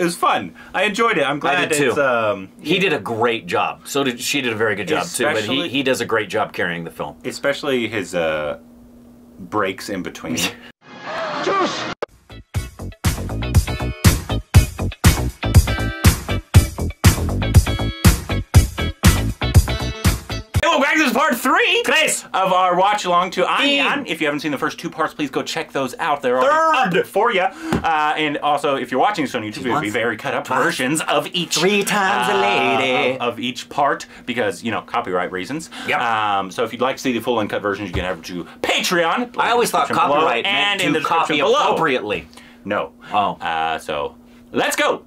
it was fun. I enjoyed it. I'm glad did too. um He did a great job. So did she did a very good job too. But he, he does a great job carrying the film. especially his uh breaks in between. of our watch along to Fin. If you haven't seen the first two parts, please go check those out. They're already Third. up for you. Uh, and also, if you're watching this on YouTube, it'll be very cut up twice, versions of each three times a lady. uh, of, of each part because you know copyright reasons. Yep. Um, so if you'd like to see the full uncut versions, you can head over to Patreon. I always thought Description below, copyright and meant in the to copy below. appropriately. No. Oh. Uh, so let's go.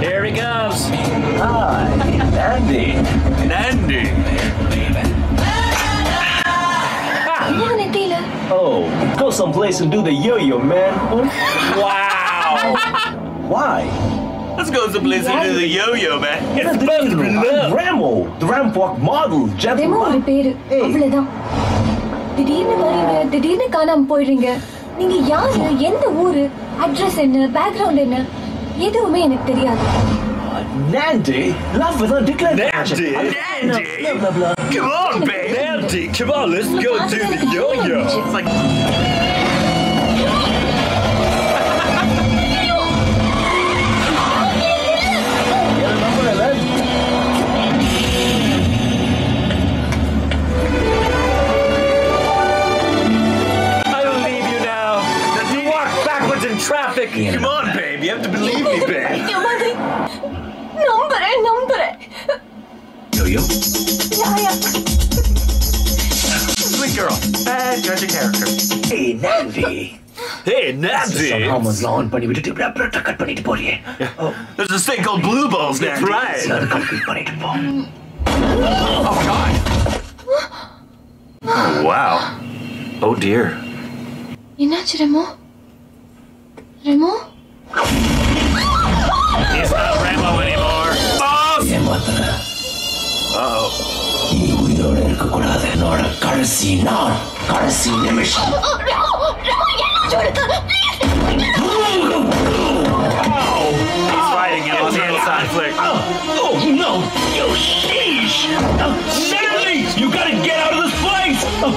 Here he goes. Hi Andy ending. oh, go someplace and do the yo-yo, man. wow. Why? Let's go someplace yeah. and do the yo-yo, man. It's fun to Remo, the ramp walk model, gentleman. Remo பேரு அவ்வளவுதான். திடீர்னு வரீங்க, திடீர்னு காணாம போயிடுறீங்க. நீங்க யாரு, எந்த ஊரு, அட்ரஸ் என்ன, பேக்ரவுண்ட் என்ன, எதுவுமே எனக்கு தெரியாது. Nandy, love with a declared Nandy? Nandy? Blah, blah, blah. Come on, babe. Nandy, come on, let's go do the yo-yo. It's like Yeah. I will leave you now. You walk backwards in traffic. Come on, babe. You have to believe me, babe. Yeah. Sweet girl. Bad judge character. Hey, Nancy. Hey, Nancy! on Homer's lawn, bunny. Yeah. Oh. There's this thing called blue balls, that's right. oh, God! Oh, wow. Oh, dear. remo என்னோட கடைசி நாள் கடைசி நிமிஷம் ரெமோ ரெமோ என்னாச்சு உனக்கு He's fighting him on the inside. Flick. Oh no! You sheesh! Nandy! You gotta get out of this place! Oh,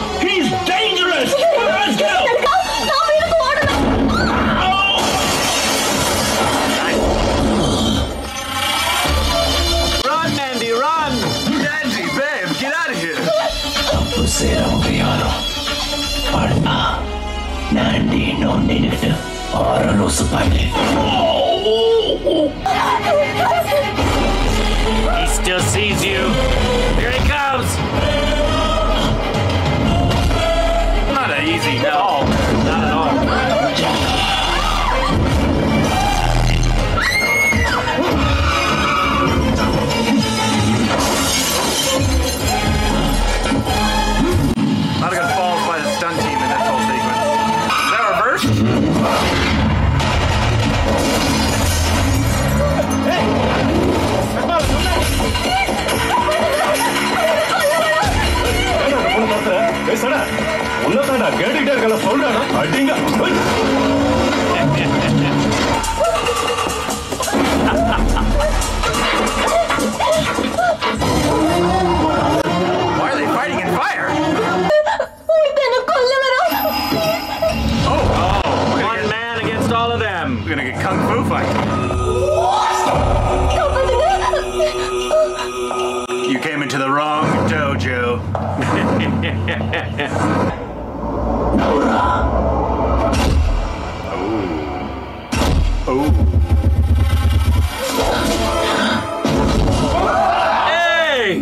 You came into the wrong dojo. oh. Hey!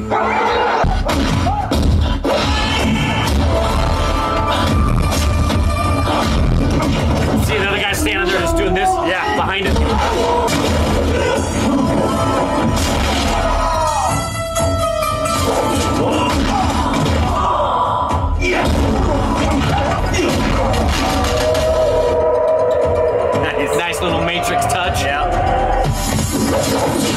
See another Yeah, behind. Nice, nice little matrix touch. Yeah.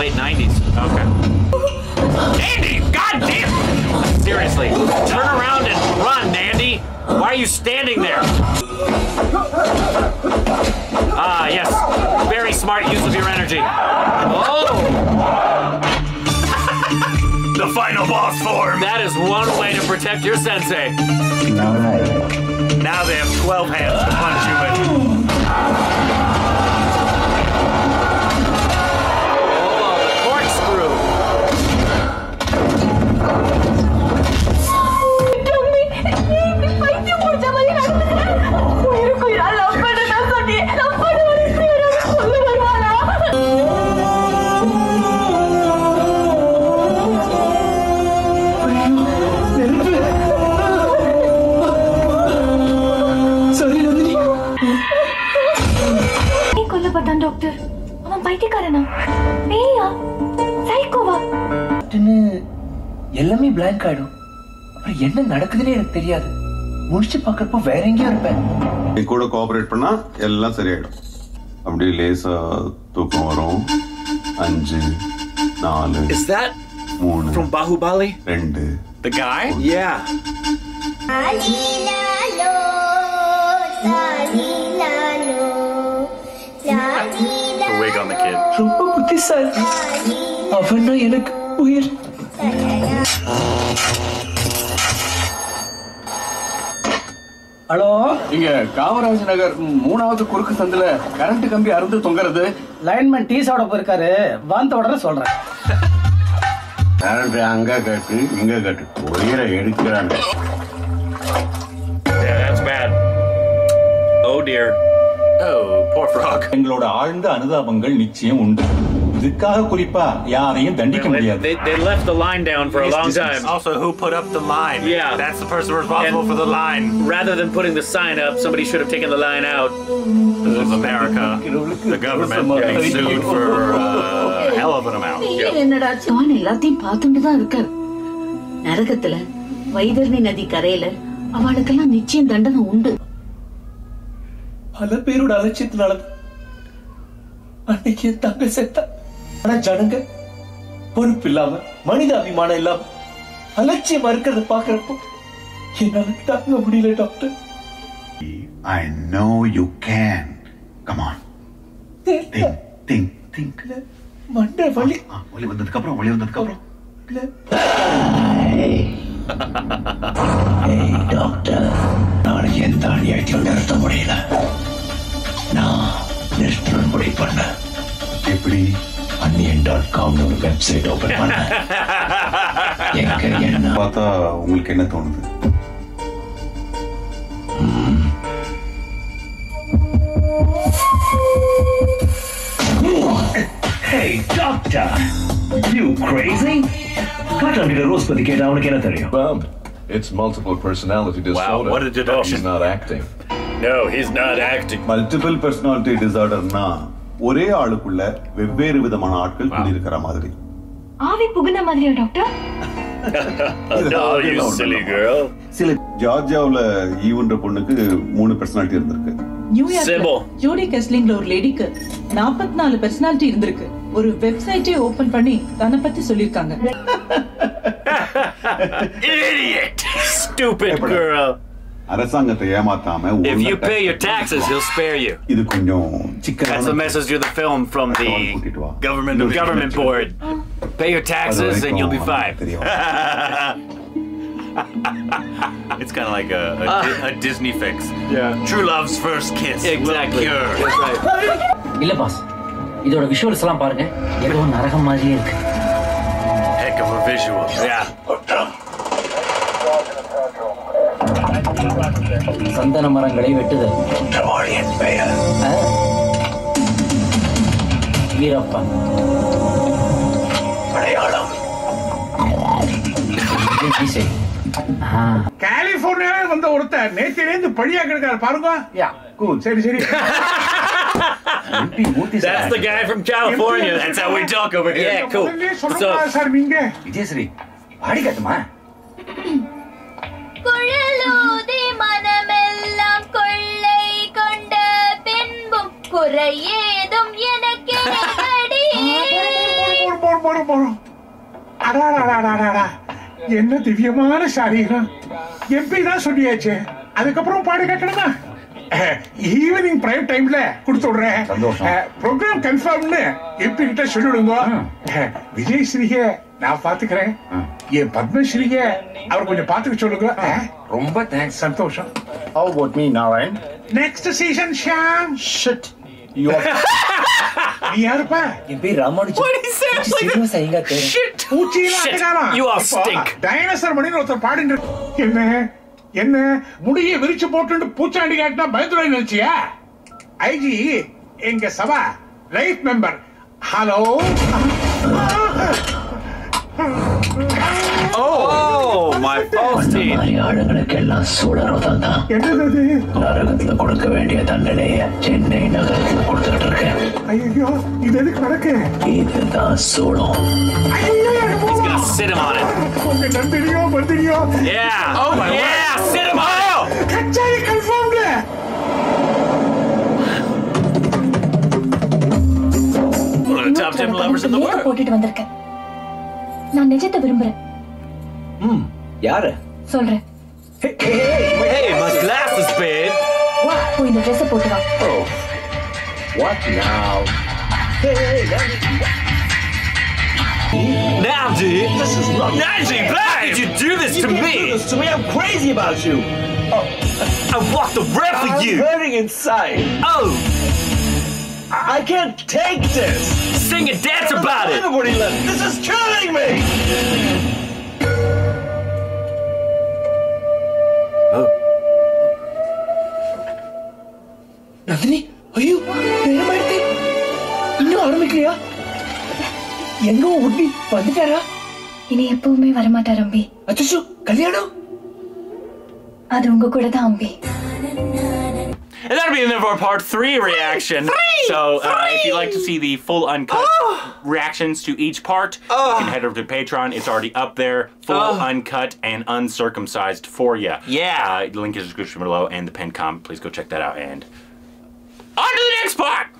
Late 90s. Okay. Andy, god damn! Seriously, turn around and run, Andy. Why are you standing there? Ah, yes. Very smart use of your energy. Oh, The final boss form. that is one way to protect your sensei. Now they have 12 hands to punch you with. Blank ஆயிடும் அப்புறம் என்ன நடக்குதுன்னே எனக்கு தெரியாது. முடிச்சு பார்க்கறப்போ வேற எங்கேயோ இருப்பேன். என் கூட கோஆபரேட் பண்ணா எல்லாம் சரியாயிடும். அப்படி லேசா தூக்கம் வரும். அஞ்சு நாலு Is that மூணு from Bahubali? ரெண்டு The guy? Yeah. The wig on the kid. ரொம்ப புத்திசாலி. அவன் தான் எனக்கு உயிர். ஹலோ? இங்க காமராஜ் நகர் மூணாவது குறுக்கு சந்துல கரண்ட் கம்பி அறுந்து தொங்குறது. லைன்மேன் டீ சாப்பிட போயிருக்காரு. வந்த உடனே சொல்றேன். கரண்ட் அங்க கட்டு இங்க கட்டு. உயிரை எடுக்கிறாங்க. Yeah, that's bad. Oh dear. Oh, poor frog. எங்களோட ஆழ்ந்த அனுதாபங்கள் நிச்சயம் உண்டு. இதுக்காக குறிப்பா யாரையும் தண்டிக்க முடியாது They, they left the line down for a long time. Also, who put up the line? Yeah. That's the person responsible And- for the line. Rather than putting the sign up, somebody should have taken the line out. This is America. The government getting sued for uh, a hell of an amount. என்னடா தான் எல்லாத்தையும் பார்த்துட்டு தான் இருக்காரு நரகத்துல வைதர்ணி நதி கரையில அவளுக்கெல்லாம் நிச்சயம் தண்டனை உண்டு பல பேரோட அலட்சியத்தினால அன்னைக்கு என் தங்க செத்தா ஆனா ஜனங்க பொறுப்பு இல்லாம மனித அபிமானம் இல்லாம அலட்சியமா இருக்கிறத பாக்குறப்போ என்னால தாங்க முடியல doctor I know you can. Come on. Think, think, think. மண்டை வலி. ஆ, ஒளி வந்ததுக்கு அப்புறம் ஒளி வந்ததுக்கு அப்புறம். டாக்டர் நான் எந்த அநியாயத்தையும் நிறுத்த முடியல. நான் நிறுத்த முடிவு பண்ணேன். எப்படி? அன்னியன் டாட் காம்னு ஒரு வெப்சைட் ஓபன் பண்ணேன் எங்க என்ன பார்த்தா உங்களுக்கு என்ன தோணுது Hey, doctor! You crazy? காட்டாண்டிட ரோஸ் பத்தி கேட்டா அவனுக்கு என்ன தெரியும் Well, it's multiple personality disorder. what a deduction. He's not acting. No, he's not acting. Multiple personality டிசார்டர்னா ஒரே ஆளுக்குள்ள வெவ்வேறு விதமான ஆட்கள் கூடியிருக்கிற மாதிரி ஆவி புகுந்த மாதிரியா டாக்டர். சில ஜார்ஜியாவுல ஈவுன்ற பொண்ணுக்கு மூணு பர்சனாலிட்டி இருந்திருக்கு நியூயார்க்ல. ஜோடி கெஸ்லிங்ல ஒரு லேடிக்கு 44 நாலு பெர்சனாலிட்டி இருந்திருக்கு ஒரு வெப்சைட்டே ஓபன் பண்ணி தன்னை பத்தி சொல்லிருக்காங்க Idiot! Stupid girl. அரசாங்கத்தை ஏமாத்தாம If ஒழுங்கா you pay tax your கட்டணும். taxes, he'll spare you. இது கொஞ்சம் That's the சிக்கலான message of the film from the கூட்டிட்டு வா. Government of government board. Pay your அது taxes and you'll be வரைக்கும் fine. தெரியும் It's kind of like a, a, Di- a Disney fix. Yeah. True love's first kiss. Exactly. Will cure. That's right. இல்ல boss இதோட visuals எல்லாம் பாருங்க ஏதோ நரகம் மாதிரியே இருக்கு Heck of a visual. Yeah. சந்தன மரங்களை வெட்டுதல் குற்றவாளியின் பெயர் ஆ? வீரப்பன் அடையாளம் இது மீசை. ஆ. கலிபோர்னியால வந்த ஒருத்தர் நேத்திலேருந்து பழியா கிடக்காரு பாருங்க யா கூல் சரி சரி MP Murthy sir. That's the guy from California. That's how we talk over here. Yeah, cool. So, sir நீங்க விஜயஸ்ரீ பாடி காட்டுமா குறையேதும் எனக்கு என்ன திவ்யமான சாரீகம் எப்படிதான் சொல்லியாச்சு. அதுக்கப்புறம் பாடு கட்டணுமா ஈவினிங் பிரைம் டைம்ல கொடுத்து விடுறேன். ப்ரோக்ராம் கன்ஃபார்ம்னு எப்படி கிட்ட சொல்லிவிடுங்க. விஜய் ஸ்ரீய நான் பாத்துக்கிறேன் என் பத்மஸ்ரீய அவர் கொஞ்சம் பாத்துக்க சொல்லுங்க. ரொம்ப தேங்க்ஸ் சந்தோஷம். How about me, Narayan? Next season, Sham. Shit. You are. நீ யாருப்பா? என் பேர்? Like சீரியஸா எங்க. You இப்போ stink. டைனோசர் மணின்னு ஒருத்தர் பாடிட்டு என்ன? என்ன? முடிய விரிச்சு போட்டு பூச்சாண்டி காட்டினா பயந்துரை நினைச்சியா? ஐஜி எங்க சபா life member. Hello? Oh, my false teeth. மாதிரி ஆளுங்களுக்கெல்லாம் சூழறதான் தான் என்னது? நரகத்துல கொடுக்க வேண்டிய தண்டனைய சென்னை நகரத்துல கொடுத்துட்டு இருக்கேன் ஐயோ இது எதுக்கு நடக்கு இதுதான் சூடம் He's gonna sit him on it. உங்க நந்தினியோ மந்தினியோ Yeah. Oh, my Yeah, sit him on it. Kachari confirmed One of the top 10 lovers in the makeup world. போட்டுட்டு வந்திருக்கேன் நான் நிஜத்தை விரும்புறேன் ம் யாரு சொல்றேன் Hey, my glasses, babe. போய் இந்த ட்ரெஸ் போட்டு வா What now? Now, dude. This is not. Nancy, why did you do this to You me? can't do this to me. I'm crazy about you. I walked the rep for I'm you. hurting inside. Oh, I I can't take this. sing and dance about it. Nobody left. This is killing me. Nandini ஐயோ நேரமாயிடுது இன்னும் ஆரம்பிக்கலையா எங்க உட்பி வந்துட்டாரா இனி எப்பவுமே வரமாட்டார் அம்பி அச்சோ கல்யாணம் அது உங்க கூட தான் அம்பி And that'll be the end of our part three reaction. so uh, if you'd like to see the full uncut reactions to each part, you can head over to Patreon. It's already up there, full uncut and uncircumcised for you. Yeah. Uh, the link is in the description below and the pinned comment. Please go check that out. And on to the next part.